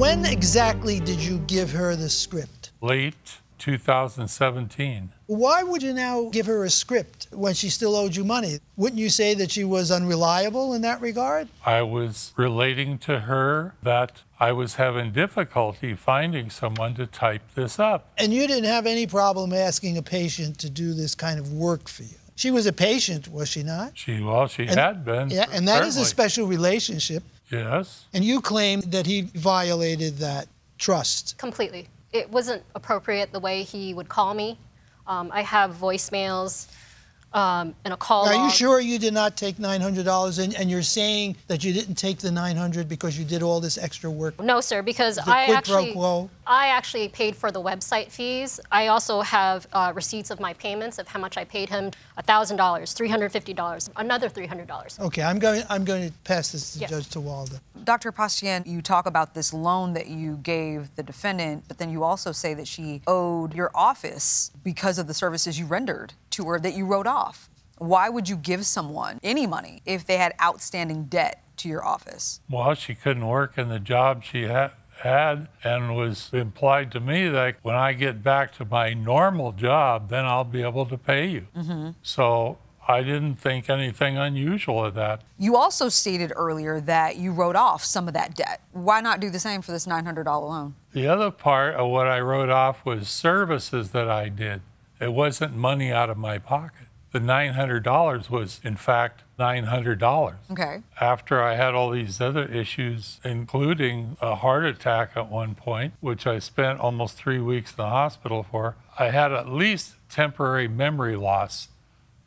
When exactly did you give her the script? Late 2017. Why would you now give her a script when she still owed you money? Wouldn't you say that she was unreliable in that regard? I was relating to her that I was having difficulty finding someone to type this up. And you didn't have any problem asking a patient to do this kind of work for you. She was a patient, was she not? She well, she And- had been. Yeah, and that is a special relationship. Yes. And you claim that he violated that trust. Completely. It wasn't appropriate the way he would call me. Um, I have voicemails um, and a call. Are you sure you did not take $900 and, and you're saying that you didn't take the 900 because you did all this extra work? No, sir, because I actually? I actually paid for the website fees. I also have uh, receipts of my payments of how much I paid him: thousand dollars, three hundred fifty dollars, another three hundred dollars. Okay, I'm going, I'm going to pass this to Yeah. Judge Tawalda. Dr. Pastian, you talk about this loan that you gave the defendant, but then you also say that she owed your office because of the services you rendered to her that you wrote off. Why would you give someone any money if they had outstanding debt to your office? Well, she couldn't work in the job she ha- had, and was implied to me that when I get back to my normal job, then I'll be able to pay you. Mm-hmm. So I didn't think anything unusual of that. You also stated earlier that you wrote off some of that debt. Why not do the same for this $900 loan? The other part of what I wrote off was services that I did. It wasn't money out of my pocket. The $900 was, in fact, $900. Okay. After I had all these other issues, including a heart attack at one point, which I spent almost three weeks in the hospital for, I had at least temporary memory loss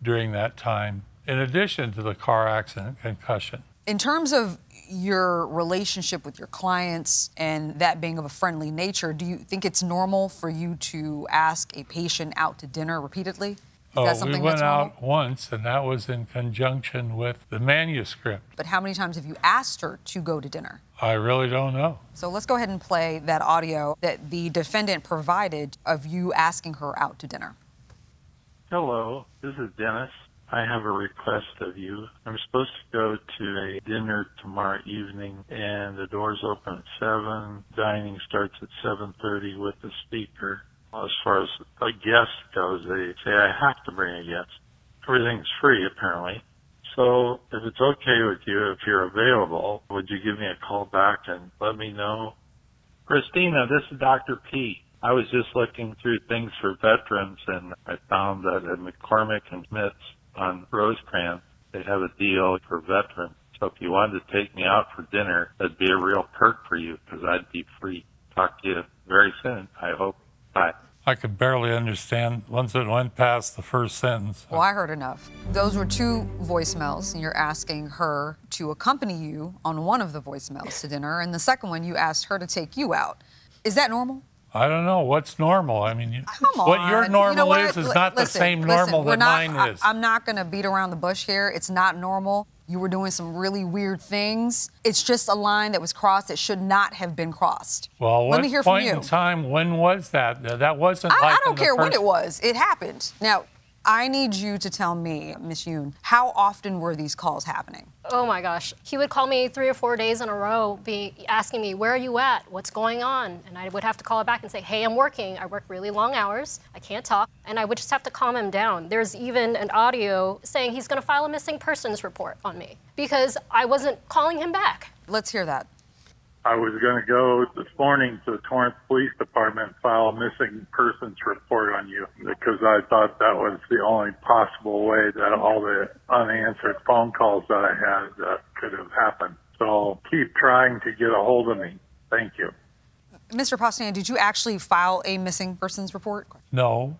during that time, in addition to the car accident concussion. In terms of your relationship with your clients and that being of a friendly nature, do you think it's normal for you to ask a patient out to dinner repeatedly? Is Oh, that we something went that's out once, and that was in conjunction with the manuscript. But how many times have you asked her to go to dinner? I really don't know. So let's go ahead and play that audio that the defendant provided of you asking her out to dinner. Hello, this is Dennis. I have a request of you. I'm supposed to go to a dinner tomorrow evening and the doors open at 7. Dining starts at 7.30 with the speaker. As far as a guest goes, they say I have to bring a guest. Everything's free apparently. So if it's okay with you, if you're available, would you give me a call back and let me know Christina, this is Dr. P. I was just looking through things for veterans and I found that at McCormick and Schmick's on Rosecrans, they have a deal for veterans. So if you wanted to take me out for dinner, that'd be a real perk for you because I'd be free. Talk to you very soon, I hope. Bye. I could barely understand once it went past the first sentence. Well, I heard enough. Those were two voicemails, and you're asking her to accompany you on one of the voicemails to dinner, and the second one you asked her to take you out. Is that normal? I don't know what's normal. I mean, you, what your You normal know what? is is Li- not the listen, same listen, normal we're that not- mine I- is. I'm not going to beat around the bush here. It's not normal. You were doing some really weird things. It's just a line that was crossed that should not have been crossed. well, Let me hear from point you. in time? When was that? That wasn't I, like I don't the care when first- it was. It happened. Now, I need you to tell me, Miss Yoon, how often were these calls happening? Oh my gosh, he would call me three or four days in a row, be asking me, "Where are you at? What's going on?" And I would have to call it back and say, "Hey, I'm working. I work really long hours. I can't talk." And I would just have to calm him down. There's even an audio saying he's going to file a missing persons report on me because I wasn't calling him back. Let's hear that. I was going to go this morning to the Torrance Police Department and file a missing persons report on you because I thought that was the only possible way that all the unanswered phone calls that I had uh, could have happened. So keep trying to get a hold of me. Thank you. Mr. Postan, did you actually file a missing persons report? No,